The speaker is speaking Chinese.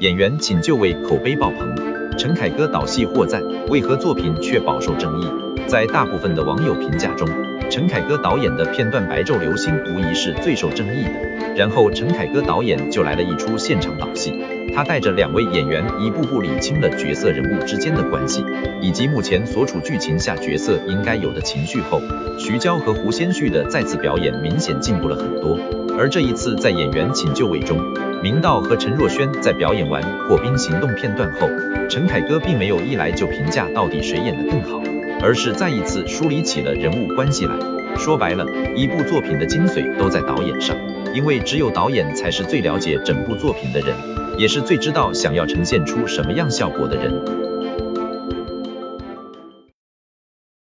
演员请就位口碑爆棚，陈凯歌导戏获赞，为何作品却饱受争议？在大部分的网友评价中，陈凯歌导演的片段《白昼流星》无疑是最受争议的。然后陈凯歌导演就来了一出现场导戏，他带着两位演员一步步理清了角色人物之间的关系，以及目前所处剧情下角色应该有的情绪后，徐娇和胡先煦的再次表演明显进步了很多。而这一次在演员请就位中，明道和陈若轩在表演完破冰行动片段后，陈凯歌并没有一来就评价到底谁演得更好。而是再一次梳理起了人物关系来。说白了，一部作品的精髓都在导演上，因为只有导演才是最了解整部作品的人，也是最知道想要呈现出什么样效果的人。